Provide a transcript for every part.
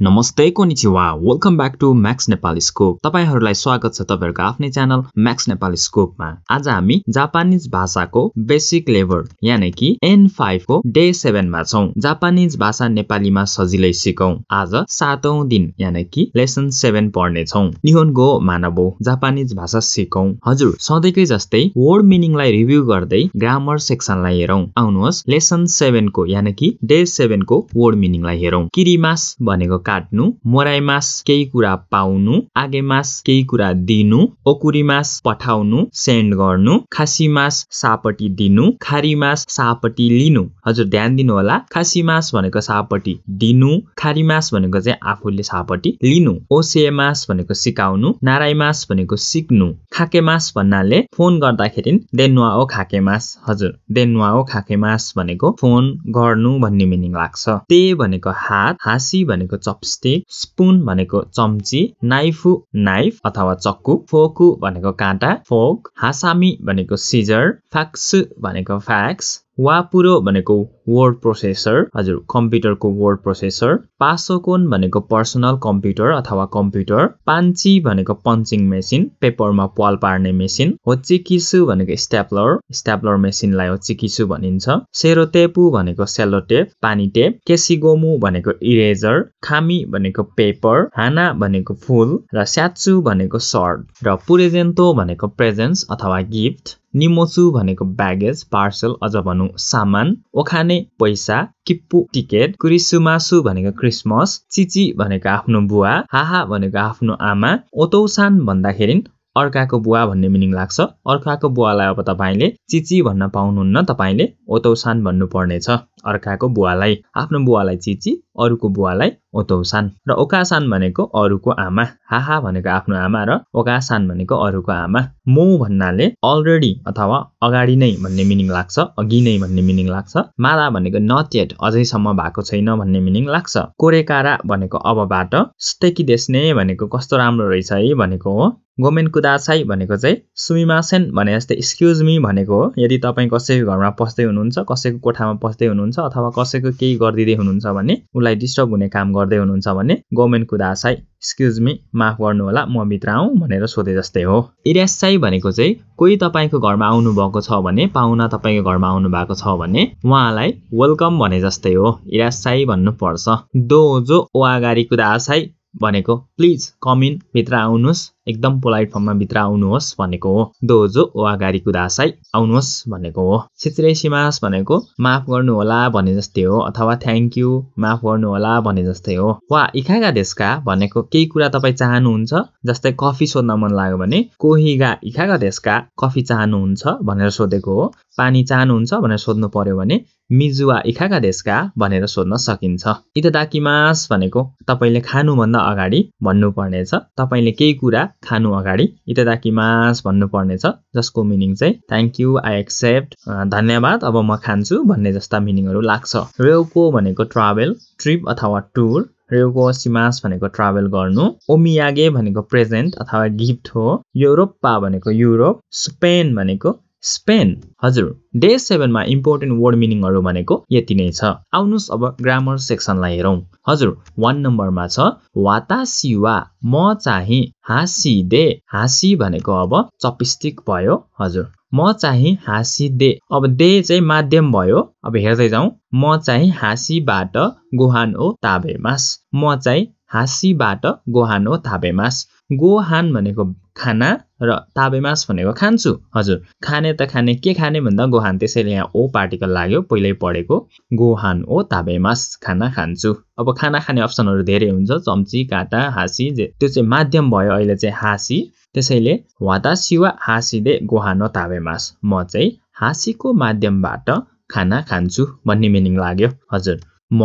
नमस्ते konnichiwa. Welcome back to Max Nepali Scope तपाईँहरूलाई स्वागत छ तपाईँहरूको आफ्नै च्यानल म्याक्स नेपाली स्कोपमा आज हामी जापानिज भाषाको बेसिक लेभल यानि कि एन फाइभको डे सेभेनमा छौँ। जापानिज भाषा नेपालीमा सजिलै सिकौँ। आज सातौं दिन यानि कि लेसन सेभेन पढ्नेछौँ निहोन्गो मानवो जापानिज भाषा सिकौँ। हजुर सधैँकै जस्तै वर्ड मिनिङलाई रिभ्यू गर्दै ग्रामर सेक्सनलाई हेरौँ। आउनुहोस् लेसन सेभेनको यानि कि डे सेभेनको वर्ड मिनिङलाई हेरौँ। किरिमास भनेको काट्नु मोराइमास केही कुरा पाउनु आगेमास केही कुरा दिनु ओकुरीमास पठाउनु सेन्ड गर्नु खासीमास सापटी दिनु खारीमास सापटी लिनु। हजुर ध्यान दिनु होला खासीमास भनेको सापटी दिनु खारीमास भनेको चाहिँ आफूले सापटी लिनु ओसेमास भनेको सिकाउनु नाराइमास भनेको सिक्नु। खाकेमास भन्नाले फोन गर्दाखेरि देनुवा ओ खाकेमास हजुर देनुवा ओ खाकेमास भनेको फोन गर्नु भन्ने मिनिङ लाग्छ। ते भनेको हात हाँसी भनेको चप चपस्टिक स्पुन भनेको चम्ची नाइफु नाइफ अथवा चक्कु फोकु भनेको काँटा फोक हासामी भनेको सिजर फ्याक्स भनेको फ्याक्स वापुरो भनेको वर्ड प्रोसेसर हजुर कम्प्युटरको वर्ड प्रोसेसर पासोकोन भनेको पर्सनल कम्प्युटर अथवा कम्प्युटर पान्ची भनेको पन्चिङ मेसिन पेपरमा पाल पार्ने मेसिन होचिकिसु भनेको स्ट्याप्लर स्ट्याप्लर मेसिनलाई होचिकिसु भनिन्छ। सेरोटेपु भनेको सेलोटेप पानी टेप केसिगोमु भनेको इरेजर खामी भनेको पेपर हाना भनेको फुल र स्याचु भनेको सर्ट र पुरेजेन्तो भनेको प्रेजेन्स अथवा गिफ्ट निमोचु भनेको ब्यागेज पार्सल अझ भनौँ सामान ओखाने पैसा किप्पु टिकेट क्रिसुमासु भनेको क्रिसमस चिची भनेको आफ्नो बुवा हाहा भनेको आफ्नो आमा ओतौसान भन्दाखेरि अर्काको बुवा भन्ने मिनिङ लाग्छ। अर्काको बुवालाई अब तपाईँले चिची भन्न पाउनुहुन्न तपाईँले ओतौसान भन्नु पर्नेछ अर्काको बुवालाई आफ्नो बुवालाई चिची अरूको बुवालाई ओतौसान र ओकासान भनेको अरूको आमा। हाहा भनेको आफ्नो आमा र ओकासान भनेको अरूको आमा। मो भन्नाले अलरेडी अथवा अगाडि नै भन्ने मिनिङ लाग्छ अघि नै भन्ने मिनिङ लाग्छ। माला भनेको नट येट अझैसम्म भएको छैन भन्ने मिनिङ लाग्छ। कोरेकारा भनेको अबबाट स्टेकी देस्ने भनेको कस्तो राम्रो रहेछ है भनेको हो। गोमेन कुदासाई भनेको चाहिँ सुमिमासेन भने जस्तै एक्सक्युज मी भनेको हो। यदि तपाईँ कसैको घरमा पस्दै हुनुहुन्छ कसैको कोठामा पस्दै हुनुहुन्छ अथवा कसैको केही गरिदिँदै हुनुहुन्छ भने उसलाई डिस्टर्ब हुने काम गर्दै हुनुहुन्छ भने गोमेन कुदासाई एक्सक्युज मी माफ गर्नु होला म भित्र आउँ भनेर सोधे जस्तै हो। इरेसाई भनेको चाहिँ कोही तपाईँको घरमा आउनुभएको छ भने पाहुना तपाईँको घरमा आउनु भएको छ भने उहाँलाई वेलकम भने जस्तै हो। इरासाई भन्नुपर्छ। दो जो ओ अगाडि कुदासाई भनेको प्लिज कमिन भित्र आउनुहोस्। एकदम पोलाइट फर्ममा भित्र आउनुहोस् भनेको हो। दोजो अगाडि कुदासाई आउनुहोस् भनेको हो। सिचरेसिमास भनेको माफ गर्नुहोला भने जस्तै हो अथवा थ्याङ्क यू माफ गर्नुहोला भने जस्तै हो। वा इखागा देशका भनेको केही कुरा तपाईँ चाहनुहुन्छ जस्तै कफी सोध्न मन लाग्यो भने कोहिगा इखागा देशका कफी चाहनुहुन्छ भनेर सोधेको हो। पानी चाहनुहुन्छ भनेर सोध्नु पर्यो भने मिजुवा इखागा देशका भनेर सोध्न सकिन्छ। इतदाकिमास भनेको तपाईँले खानुभन्दा अगाडि भन्नुपर्नेछ। तपाईँले केही कुरा खानु अगाडि इतदाकिमास भन्नुपर्नेछ जसको मिनिङ चाहिँ थ्याङ्क यू आई एक्सेप्ट धन्यवाद अब म खान्छु भन्ने जस्ता मिनिङहरू लाग्छ। रेउको भनेको ट्राभल ट्रिप अथवा टुर रेउको सिमास भनेको ट्राभल गर्नु। ओमियागे भनेको प्रेजेन्ट अथवा गिफ्ट हो। युरोप्पा भनेको युरोप स्पेन भनेको स्पेन हजुर। डे सेभेनमा इम्पोर्टेन्ट वर्ड मिनिङहरू भनेको यति नै छ। आउनुहोस् अब ग्रामर सेक्सनलाई हेरौँ। हजुर वान नम्बरमा छ वातासिवा म चाहिँ हाँसी दे हाँसी भनेको अब चपिस्टिक भयो हजुर। म चाहिँ हाँसी दे अब दे चाहिँ माध्यम भयो। अब हेर्दै जाउँ। म चाहिँ हाँसीबाट गोहान ओ ताबेमास म चाहिँ हाँसीबाट गोहान ओ ताबेमास गोहान भनेको खाना र ताबेमास भनेको खान्छु। हजुर खाने त खाने के खाने भन्दा गोहान। त्यसैले यहाँ ओ पार्टिकल लाग्यो पहिल्यै पढेको। गोहान ओ ताबेमास खाना खान्छु। अब खाना खाने अप्सनहरू धेरै हुन्छ। चम्ची काँटा हाँसी त्यो चाहिँ माध्यम भयो अहिले चाहिँ हाँसी। त्यसैले वातासिवा हाँसीले गोहानो ताबेमास म चाहिँ हाँसीको माध्यमबाट खाना खान्छु भन्ने मिनिङ लाग्यो। हजुर म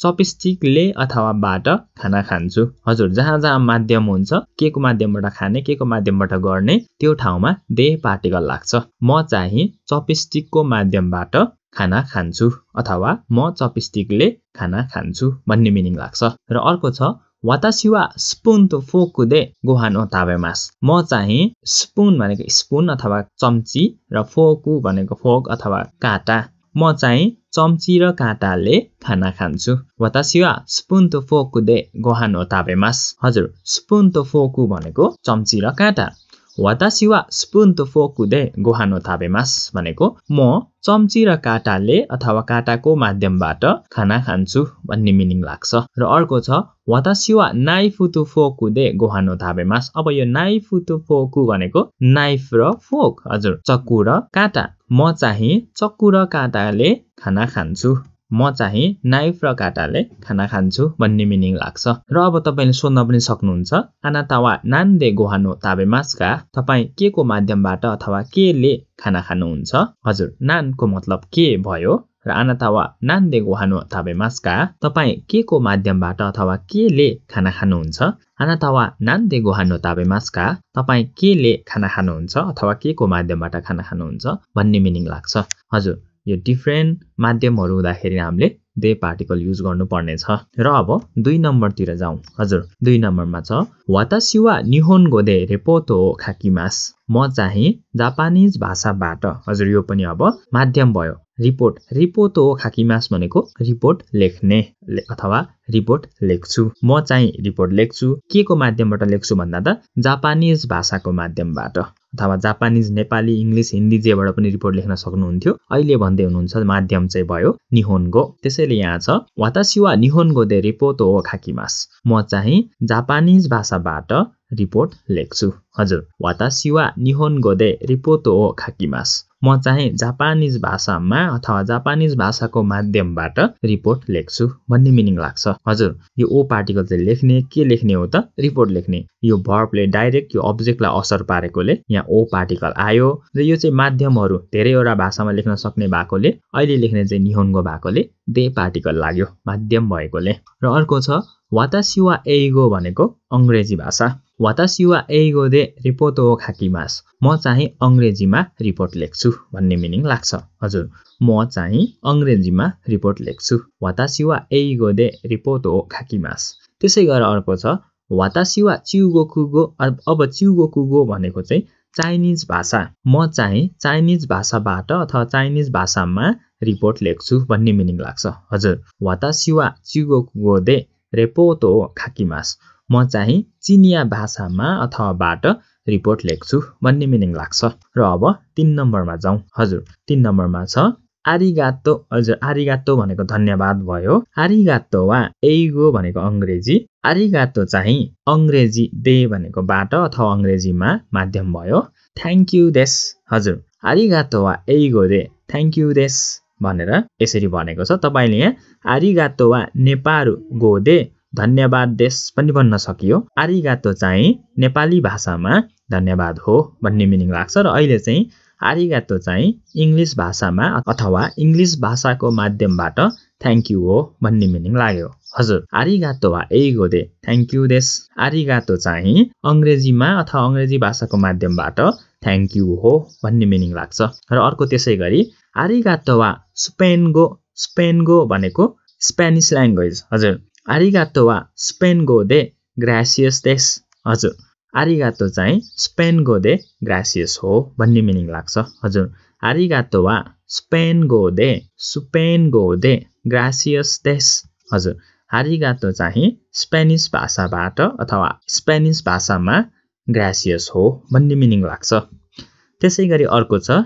चपस्टिकले अथवा बाट खाना खान्छु। हजुर जहाँ जहाँ माध्यम हुन्छ के को माध्यमबाट खाने के को माध्यमबाट गर्ने त्यो ठाउँमा दे पार्टिकल लाग्छ। म चाहिँ चपस्टिकको माध्यमबाट खाना खान्छु अथवा म चपस्टिकले खाना खान्छु भन्ने मिनिङ लाग्छ। र अर्को छ वातासिवा स्पुन तो फोकुदे गोहानो ताबेमास म चाहिँ स्पुन भनेको स्पुन अथवा चम्ची र फोकु भनेको फोक अथवा काँटा। म चाहिँ चम्ची र काँटाले खाना खान्छु वतासी वा स्पुन तो फोकु दे गोहान ताबेमास हजुर स्पुन तो फोकु भनेको चम्ची र काँटा वातासी वा स्पुन तो फोकु दे गोहानो ताबेमास भनेको म चम्ची र काँटाले अथवा काँटाको माध्यमबाट खाना खान्छु भन्ने मिनिङ लाग्छ र अर्को छ वातासिवा नाइफुतु फोकु दे गोहानो थाबेमास अब यो नाइफुतु फोकु भनेको नाइफ र फोक हजुर चक्कु र काँटा म चाहिँ चक्कु र काँटाले खाना खान्छु। म चाहिँ नाइफ र काँटाले खाना खान्छु भन्ने मिनिङ लाग्छ। र अब तपाईँले सोध्न पनि सक्नुहुन्छ आनातावा नान्दे गोहानो ताबेमासका तपाईँ के को माध्यमबाट अथवा केले खाना खानुहुन्छ? हजुर नानको मतलब के भयो? र आनातावा नान्दे गोहानो ताबेमासका तपाईँ के को माध्यमबाट अथवा केले खाना खानुहुन्छ आनातावा नान्दे गोहानो ताबेमासका तपाईँ केले खाना खानुहुन्छ अथवा के को माध्यमबाट खाना खानुहुन्छ भन्ने मिनिङ लाग्छ। हजुर यो डिफ्रेन्ट माध्यमहरू हुँदाखेरि हामीले दे पार्टिकल युज गर्नुपर्नेछ। र अब दुई नम्बरतिर जाउँ। हजुर दुई नम्बरमा छ वातासिवा निहोन गोदे रेपोतो खाकिमास। म चाहिँ जापानिज भाषाबाट हजुर यो पनि अब माध्यम भयो। रिपोर्ट रिपोर्ट हो खाकिमास भनेको रिपोर्ट लेख्ने अथवा रिपोर्ट लेख्छु। म चाहिँ रिपोर्ट लेख्छु। के को माध्यमबाट लेख्छु भन्दा त जापानिज भाषाको माध्यमबाट अथवा जापानिज नेपाली इङ्ग्लिस हिन्दी जेबाट पनि रिपोर्ट लेख्न सक्नुहुन्थ्यो। अहिले भन्दै हुनुहुन्छ माध्यम चाहिँ भयो निहोन्गो। त्यसैले यहाँ छ वातासिवा निहोन्गो दे रिपोर्ट हो खाकिमास म चाहिँ जापानिज भाषाबाट リポートレクス。まず、私は日本語でリポートを書きます。म चाहिँ जापानिज भाषामा अथवा जापानिज भाषाको माध्यमबाट रिपोर्ट लेख्छु भन्ने मिनिङ लाग्छ। हजुर यो ओ पार्टिकल चाहिँ लेख्ने के लेख्ने हो त? रिपोर्ट लेख्ने। यो भर्बले डाइरेक्ट यो अब्जेक्टलाई असर पारेकोले यहाँ ओ पार्टिकल आयो र यो चाहिँ माध्यमहरू धेरैवटा भाषामा लेख्न सक्ने भएकोले अहिले लेख्ने चाहिँ निहोन्गो भएकोले दे पार्टिकल लाग्यो माध्यम भएकोले। र अर्को छ वातासिवा एगो भनेको अङ्ग्रेजी भाषा। वातासिवा एगो दे रिपोर्ट ओ खाकिमास म चाहिँ अङ्ग्रेजीमा रिपोर्ट लेख्छु। भन्ने मिनिङ लाग्छ। हजुर म चाहिँ अङ्ग्रेजीमा रिपोर्ट लेख्छु। वातासिवा एगो दे रिपोर्ट ओ खाकिमास त्यसै गरेर अर्को छ वातासिवा चिउगो कुगो अब चिउगो कुगो भनेको चाहिँ चाइनिज भाषा। म चाहिँ चाइनिज भाषाबाट अथवा चाइनिज भाषामा रिपोर्ट लेख्छु भन्ने मिनिङ लाग्छ। हजुर वातासिवा चिउगो कुगो दे रेपोतो खाकिमास म चाहिँ चिनिया भाषामा अथवाबाट रिपोर्ट लेख्छु भन्ने मिनिङ लाग्छ। र अब तिन नम्बरमा जाउँ। हजुर तिन नम्बरमा छ आरिगातो हजुर आरिगातो भनेको धन्यवाद भयो। आरिगातो वा एगो भनेको अङ्ग्रेजी। आरिगातो चाहिँ अङ्ग्रेजी दे भनेको बाट अथवा अङ्ग्रेजीमा माध्यम भयो। थ्याङ्क यू देश हजुर। आरिगातो वा एगो दे। थ्याङ्क यू देश भनेर यसरी भनेको छ। तपाईँले यहाँ आरिगातो वा नेपाल गोदे धन्यवाद देश पनि भन्न सकियो। आरिगातो चाहिँ नेपाली भाषामा धन्यवाद हो भन्ने मिनिङ लाग्छ र अहिले चाहिँ आरिगातो चाहिँ इङ्ग्लिस भाषामा अथवा इङ्ग्लिस भाषाको माध्यमबाट थ्याङ्क यू हो भन्ने मिनिङ लाग्यो। हजुर आरिगातो वा ए गोदे थ्याङ्क यू देश आरिगातो चाहिँ अङ्ग्रेजीमा अथवा अङ्ग्रेजी भाषाको माध्यमबाट थ्याङ्क यू हो भन्ने मिनिङ लाग्छ। र अर्को त्यसै गरी आरिगातो वा स्पेनको स्पेनको भनेको स्पेनिस ल्याङ्ग्वेज हजुर। आरिगातो वा स्पेनको दे ग्रासियस देश हजुर। आरिगातो चाहिँ स्पेनको दे ग्रासियस हो भन्ने मिनिङ लाग्छ। हजुर आरिगातो वा स्पेनको दे सुपेनको दे ग्रासियस देश हजुर आरिगातो चाहिँ स्पेनिस भाषाबाट अथवा स्पेनिस भाषामा ग्रासियस हो भन्ने मिनिङ लाग्छ। त्यसै गरी अर्को छ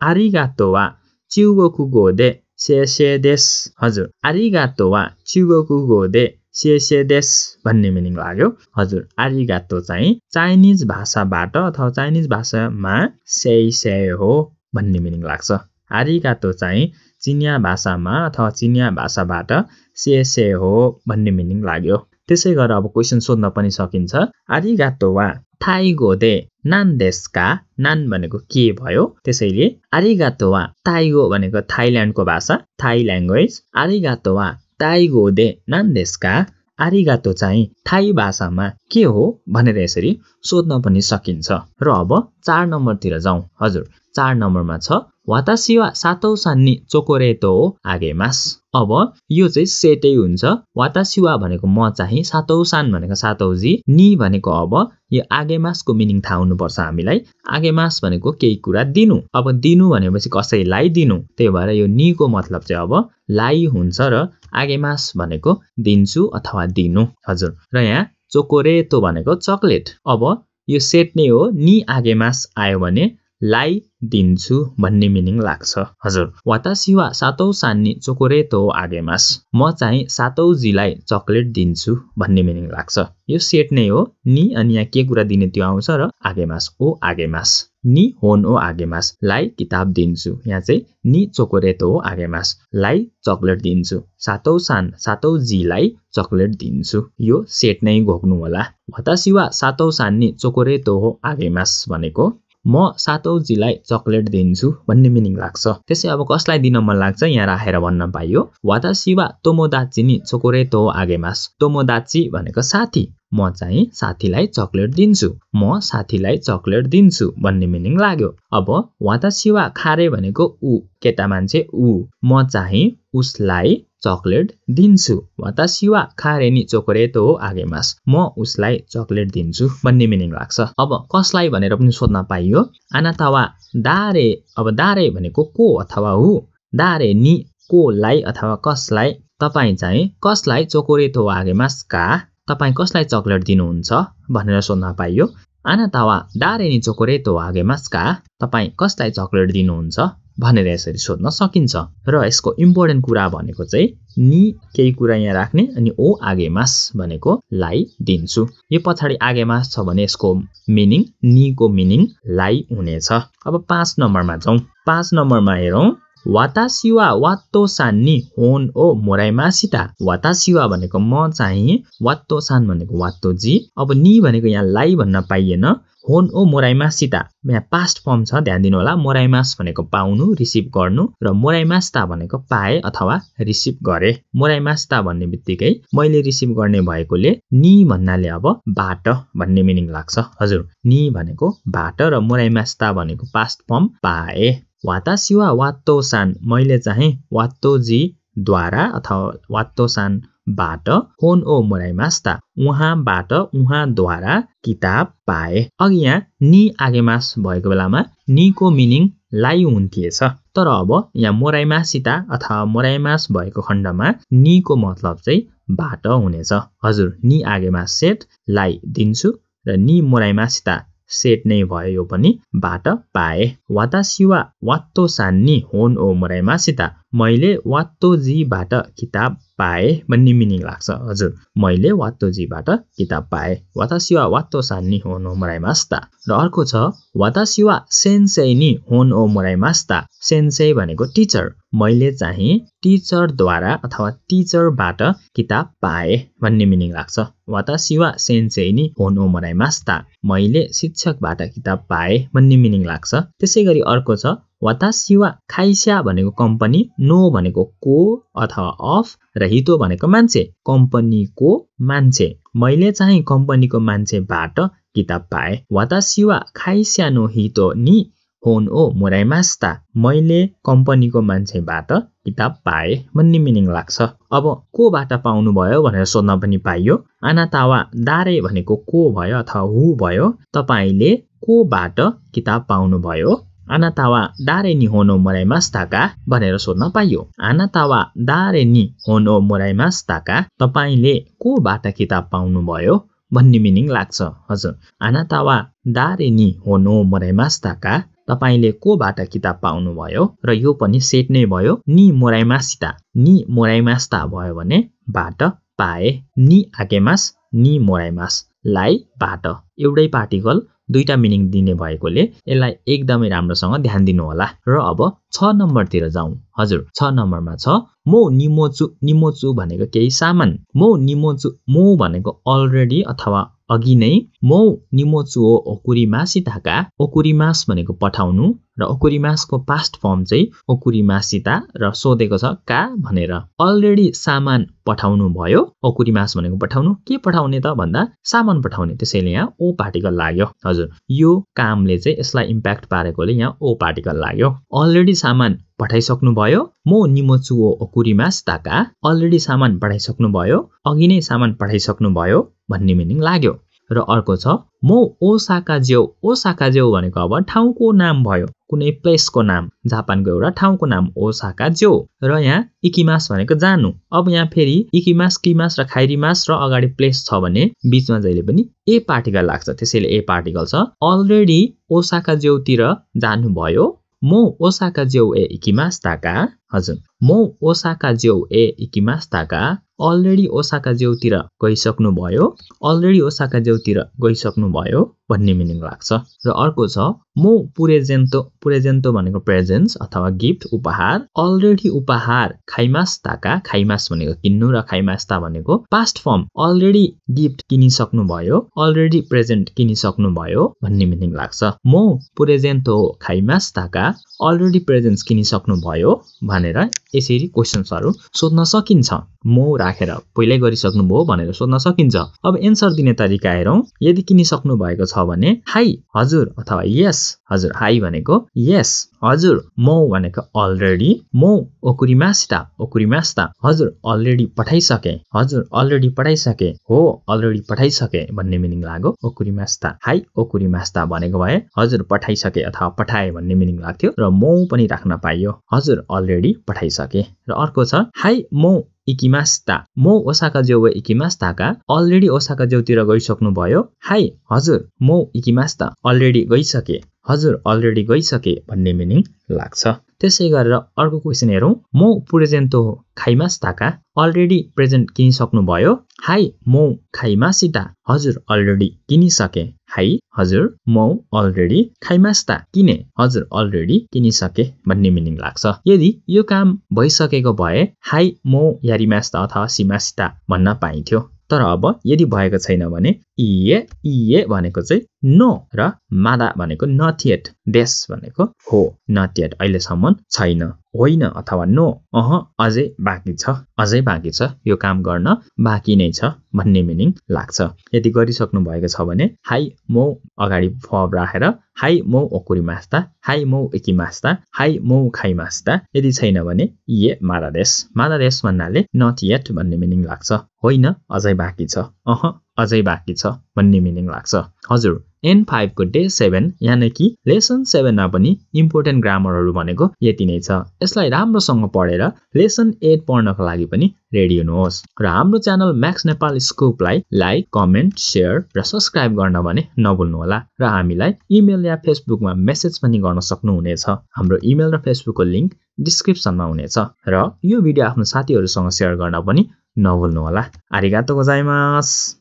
आरिगातो वा चिउगोकुगो दे सेसेदेस हजुर आरिगातो वा चिगोकुगो दे सेसेदेस भन्ने मिनिङ लाग्यो। हजुर आरिगातो चाहिँ चाइनिज भाषाबाट अथवा चाइनिज भाषामा से से हो भन्ने मिनिङ लाग्छ। आरिगातो चाहिँ चिनिया भाषामा अथवा चिनिया भाषाबाट से से हो भन्ने मिनिङ लाग्यो। त्यसै गरेर अब क्वेसन सोध्न पनि सकिन्छ। आरिगातो वा थाइगो दे नान देशका नान भनेको के भयो? त्यसैले आरिगातो वा ताइगो भनेको थाइल्यान्डको भाषा थाई ल्याङ्ग्वेज। आरिगातो वा ताइगो दे नान देशका आरिगातो चाहिँ थाई भाषामा के हो भनेर यसरी सोध्न पनि सकिन्छ। र अब चार नम्बरतिर जाउँ। हजुर। चार नम्बरमा छ। वातासिवा सातौँ सान्नी चोकोरेतो हो आगेमास अब यो चाहिँ सेटै हुन्छ। वातासिवा भनेको म चाहिँ सातौँ सान भनेको सातौँ जी नि भनेको अब। यो आगेमासको मिनिङ थाहा हुनुपर्छ हामीलाई। आगेमास भनेको केही कुरा दिनु। अब दिनु भनेपछि कसैलाई दिनु? त्यही भएर यो निको मतलब चाहिँ अब लाई हुन्छ र आगेमास भनेको दिन्छु अथवा दिनु। हजुर। र यहाँ चोकोरेतो भनेको चक्लेट। अब यो सेट नै हो। नि आगेमास आयो भने लाई दिन्छु भन्ने मिनिङ लाग्छ। हजुर। वातासिवा सातौँ सान्नी चोकोरेतो आगेमास। म चाहिँ सातौँ जीलाई चक्लेट दिन्छु भन्ने मिनिङ लाग्छ। यो सेट नै हो। नि अनि यहाँ के कुरा दिने त्यो आउँछ र आगेमास। ओ आगेमास। नि होन ओ आगेमास। लाई किताब दिन्छु। यहाँ चाहिँ नि चोकोरेतो हो आगेमास। लाई चक्लेट दिन्छु। सातौँ सान सातौँ जीलाई चक्लेट दिन्छु। यो सेट नै घोक्नु होला। वातासिवा सातौँ सान्नी चोकोरेतो हो आगेमास भनेको म सातौँजीलाई चक्लेट दिन्छु भन्ने मिनिङ लाग्छ। त्यसै अब कसलाई दिन मन लाग्छ यहाँ राखेर भन्न पाइयो। वातासिवा तोमोदाची नि चोकोरेतो आगेमास। तोमोदाची भनेको साथी। म चाहिँ साथीलाई चक्लेट दिन्छु। म साथीलाई चक्लेट दिन्छु भन्ने मिनिङ लाग्यो। अब वातासिवा खारे भनेको ऊ केटा मान्छे ऊ। म चाहिँ उसलाई चक्लेट दिन्छु। वातासिवा खारेनी चोकरेतो हो आगेमास म उसलाई चक्लेट दिन्छु भन्ने मिनिङ लाग्छ। अब कसलाई भनेर पनि सोध्न पाइयो? आनातावा दारे अब दारे भनेको को अथवा हु दारे नि कोलाई अथवा कसलाई? तपाईँ चाहिँ कसलाई चोकोरेतो आगेमास का? तपाईँ कसलाई चक्लेट दिनुहुन्छ भनेर सोध्न पाइयो। आनातावा दारे नि चोकोरेतो आगेमास का तपाईँ कसलाई चक्लेट दिनुहुन्छ भनेर यसरी सोध्न सकिन्छ। र यसको इम्पोर्टेन्ट कुरा भनेको चाहिँ नि केही कुरा यहाँ राख्ने अनि ओ आगेमास भनेको लाई दिन्छु। यो पछाडि आगेमास छ भने यसको मिनिङ निको मिनिङ लाई हुनेछ। अब पाँच नम्बरमा जाउँ। पाँच नम्बरमा हेरौँ। वातासिवा वात्तो सान नि होन ओ मोराइमासिता वातासिवा भनेको म चाहिँ वात्तो सान भनेको वात्तो जी。अब नि भनेको यहाँ लाई भन्न पाइएन होन ओ मोराइमासिता यहाँ पास्ट फर्म छ ध्यान दिनु होला मोराइमास भनेको पाउनु रिसिभ गर्नु र मोराइमास्ता भनेको पाए अथवा रिसिभ गरे मोराइमास्ता भन्ने बित्तिकै मैले रिसिभ गर्ने भएकोले नि भन्नाले अब बाट भन्ने मिनिङ लाग्छ। हजुर नि भनेको बाट र मोराइमास्ता भनेको पास्ट फर्म पाए। वातासिवा वात्तो सान मैले चाहिँ वात्तोजीद्वारा अथवा वात्तो सान बाट होन ओ मोराइमास्ता उहाँबाट उहाँद्वारा किताब पाए। अघि यहाँ नि आगेमास भएको बेलामा निको मिनिङ लाई हुन्थिएछ। तर अब यहाँ मोराइमासिता अथवा मोराइमास भएको खण्डमा निको मतलब चाहिँ बाट हुनेछ। हजुर नि आगेमास सेट लाई दिन्छु र नि मोराइमासिता सेट नै भयो यो पनि बाट पाए। वातासिवा वात्तो सान्नी होन ओ मोराइमासिता मैले वात्तोजीबाट किताब पाएँ। भन्ने मिनिङ लाग्छ। हजुर मैले वात्तोजीबाट किताब पाएँ। वातासिवा वात्तो सान्नी होन ओ मोराइमास्ता र अर्को छ वातासिवा सेन्सेई नि होन ओ मोराइमास्ता सेन्सेई भनेको टिचर। मैले चाहिँ टिचरद्वारा अथवा टिचरबाट किताब पाएँ भन्ने मिनिङ लाग्छ। वातासिवा सेन्सेई नि होन ओ मोराइमास्ता मैले शिक्षकबाट किताब पाएँ भन्ने मिनिङ लाग्छ। त्यसै गरी अर्को छ वातासिवा खाइस्या भनेको कम्पनी नो भनेको को अथवा अफ र हितो भनेको मान्छे कम्पनीको मान्छे। मैले चाहिँ कम्पनीको मान्छेबाट किताब पाएँ। वातासिवा खाइस्या नो हितो नि होन ओ मोराइमास्ता मैले कम्पनीको मान्छेबाट किताब पाएँ भन्ने मिनिङ लाग्छ। अब कोबाट पाउनुभयो भनेर सोध्न पनि पाइयो। आनातावा दारे भनेको को भयो अथवा हु भयो तपाईँले कोबाट किताब पाउनुभयो? आनातावा दारे नि होनो मोराइमास्ताका भनेर सोध्न पाइयो आनातावा दारे नि होनो मोराइमास्ताका तपाईँले कोबाट किताब पाउनुभयो भन्ने मिनिङ लाग्छ हजुर आनातावा दारे नि होनो मोराइमास्ताका तपाईँले कोबाट किताब पाउनुभयो र यो पनि सेट नै भयो नि मोराइमासिता नि मोराइमास्ता भयो भने बाट पाए नि आकेमास नि मोराइमास लाई बाट एउटै पार्टिकल दुईवटा मिनिङ दिने भएकोले यसलाई एकदमै राम्रोसँग ध्यान दिनु होला र अब छ नम्बरतिर जाउँ। हजुर छ नम्बरमा छ मो निमोचु निमोचु भनेको केही सामान। मो निमोचु मो भनेको अलरेडी अथवा अघि नै। मो निमोचु हो ओकुरिमासिताका ओकुरिमास भनेको पठाउनु र ओकुरिमासको पास्ट फर्म चाहिँ ओकुरिमासिता र सोधेको छ का भनेर। अलरेडी सामान पठाउनु भयो ओकुरिमास भनेको पठाउनु। के पठाउने त भन्दा सामान पठाउने। त्यसैले यहाँ ओ पार्टिकल लाग्यो। हजुर यो कामले चाहिँ यसलाई इम्प्याक्ट पारेकोले यहाँ ओ पार्टिकल लाग्यो। अलरेडी सामान पठाइसक्नु भयो म निमोचु ओ ओकुरिमास ताका। अलरेडी सामान पठाइसक्नु भयो अघि नै सामान पठाइसक्नु भयो भन्ने मिनिङ लाग्यो। र अर्को छ म ओसाका ज्यौ ओसाका ज्यौ भनेको अब ठाउँको नाम भयो कुनै प्लेसको नाम जापानको एउटा ठाउँको नाम ओसाका ज्यौ र यहाँ इकिमास भनेको जानु। अब यहाँ फेरि इकिमास किमास र खाइरिमास र अगाडि प्लेस छ भने बिचमा जहिले पनि ए पार्टिकल लाग्छ। त्यसैले ए पार्टिकल छ। अलरेडी ओसाका ज्यौतिर जानुभयो। म ओसाका ज्यौ ए इकिमास ताका। हजुर। म ओसाका ज्यौ ए इकिमास ताका। अलरेडी ओसाका जेउतिर गइसक्नु भयो अलरेडी ओसाका जेउतिर गइसक्नु भयो भन्ने मिनिङ लाग्छ। र अर्को छ म पुरेजेन्तो पुरेजेन्तो भनेको प्रेजेन्स अथवा गिफ्ट उपहार अलरेडी उपहार खाइमास्ताका खाइमास भनेको किन्नु र खाइमास्ता भनेको पास्ट फर्म अलरेडी गिफ्ट किनिसक्नु भयो अलरेडी प्रेजेन्ट किनिसक्नु भयो भन्ने मिनिङ लाग्छ। म पुरेजेन्तो खाइमास्ताका अलरेडी प्रेजेन्ट्स किनिसक्नु भयो भनेर यसरी क्वेसन्सहरू सोध्न सकिन्छ। मो राखेर पहिल्यै गरिसक्नुभयो भनेर सोध्न सकिन्छ। अब एन्सर दिने तरिका हेरौँ। यदि किनिसक्नु भएको छ भने हाई हजुर अथवा यस। हजुर हाई भनेको यस। हजुर मौ भनेको अलरेडी मौ ओकुरिमास्ता ओकुरिमास्ता। हजुर अलरेडी पठाइसके। हजुर अलरेडी पठाइसके। हो अलरेडी पठाइसके भन्ने मिनिङ लाग्यो। ओकुरिमास्ता। हाई ओकुरिमास्ता भनेको भए हजुर पठाइसके अथवा पठाए भन्ने मिनिङ लाग्थ्यो। र मौ पनि राख्न पाइयो। हजुर अलरेडी पठाइसके। र अर्को छ हाई मौ इकिमास्ता म ओसाका जेउ इकिमास्ताका अलरेडी ओसाका जेउतिर गइसक्नु भयो हाई हजुर म इकिमास्ता अलरेडी गइसके हजुर अलरेडी गइसके भन्ने मिनिङ लाग्छ。त्यसै गरेर अर्को क्वेसन हेरौँ। म प्रेजेन्टो खाइमास्ताका अलरेडी प्रेजेन्ट किनिसक्नु भयो हाई म खाइमासिता हजुर अलरेडी किनिसके। हाई हजुर म अलरेडी खाइमास्ता किने? हजुर अलरेडी किनिसके भन्ने मिनिङ लाग्छ। यदि यो काम भइसकेको भए हाई म यारिमास्ता अथवा सिमासिता भन्न पाइन्थ्यो। तर अब यदि भएको छैन भने इए इए भनेको चाहिँ नो र मादा भनेको नट देश भनेको हो। नट अहिलेसम्म छैन होइन अथवा नो अह अझै बाँकी छ अझै बाँकी छ यो काम गर्न बाँकी नै छ भन्ने मिनिङ लाग्छ। यदि गरिसक्नु भएको छ भने हाई मो अगाडि फब राखेर हाई मौ ओकुरी मास्ता हाई मौ एकी मास्ता हाई मौ खाइ मास्ता। यदि छैन भने ये मादादेश मादादेश भन्नाले नट भन्ने मिनिङ लाग्छ होइन अझै बाँकी छ अह अझै बाँकी छ भन्ने मिनिङ लाग्छ। हजुर एन फाइभको डे सेभेन यानि कि लेसन सेभेनमा पनि इम्पोर्टेन्ट ग्रामरहरू भनेको यति नै छ। यसलाई राम्रोसँग पढेर लेसन एट पढ्नको लागि पनि रेडी हुनुहोस्। र हाम्रो च्यानल म्याक्स नेपाल स्कोपलाई लाइक कमेन्ट सेयर र सब्सक्राइब गर्न भने नभुल्नुहोला र हामीलाई इमेल या फेसबुकमा मेसेज पनि गर्न सक्नुहुनेछ। हाम्रो इमेल र फेसबुकको लिङ्क डिस्क्रिप्सनमा हुनेछ। र यो भिडियो आफ्नो साथीहरूसँग सेयर गर्न पनि नभुल्नुहोला। आरिगातो गोजाइमास